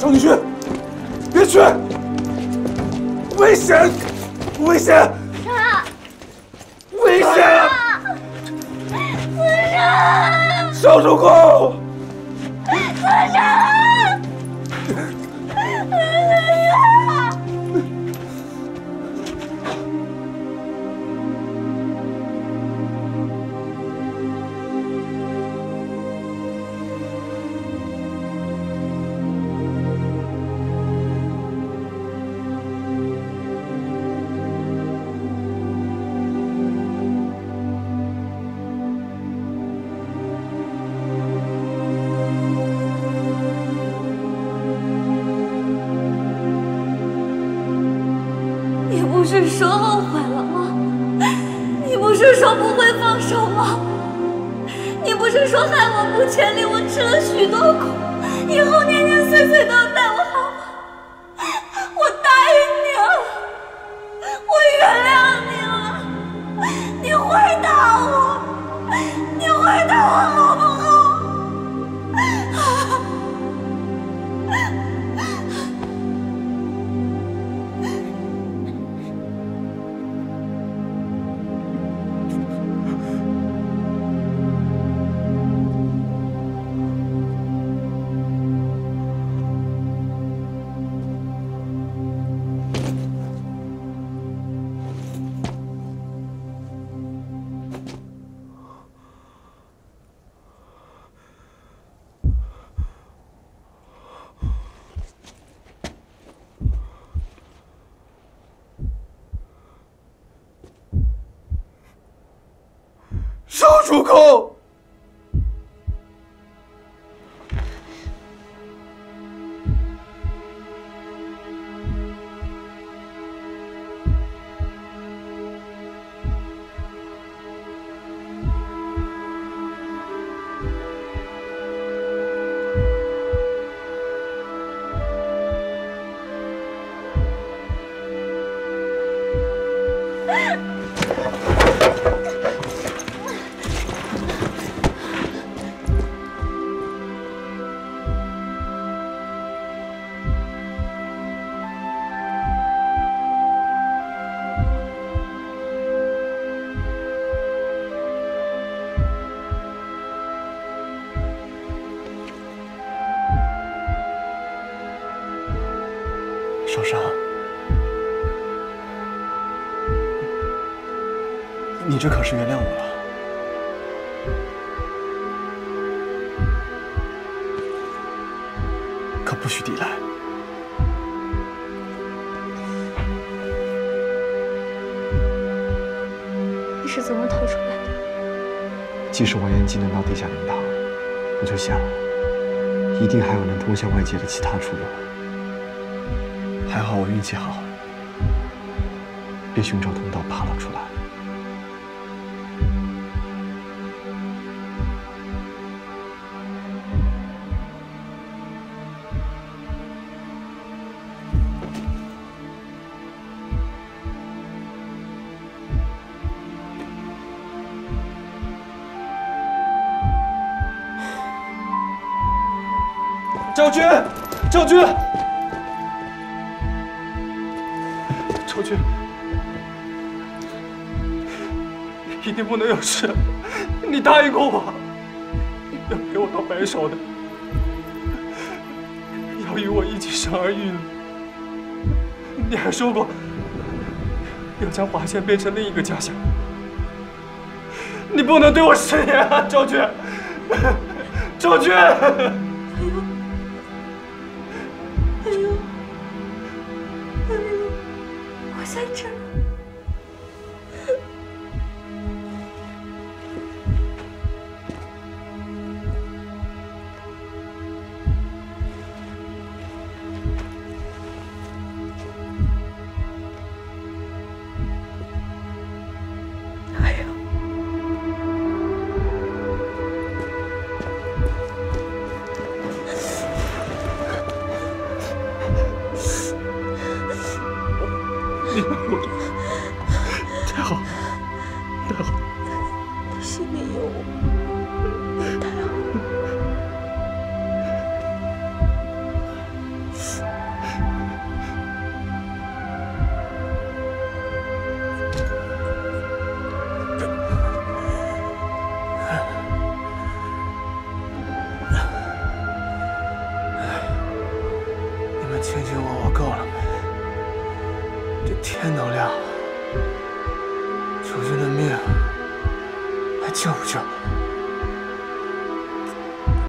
少女去，别去，危险，危险，危险！子辰，少主公，是说后悔了吗？你不是说不会放手吗？你不是说害我不千里，我吃了许多苦，以后主公你这可是原谅我了。可不许抵赖。你是怎么逃出来的？即使完颜技能到地下灵堂，我就想，一定还有能通向外界的其他出路。还好我运气好，被寻找通道爬了出来。昭君，昭君，昭君，一定不能有事，你答应过我，要陪我到白首的，要与我一起生儿育女。你还说过，要将华县变成另一个家乡。你不能对我食言啊，昭君！赵军，在这儿。太好，太好，你心里有我，太好了。你们卿卿我我够了？这天都亮了，楚军的命还救不救？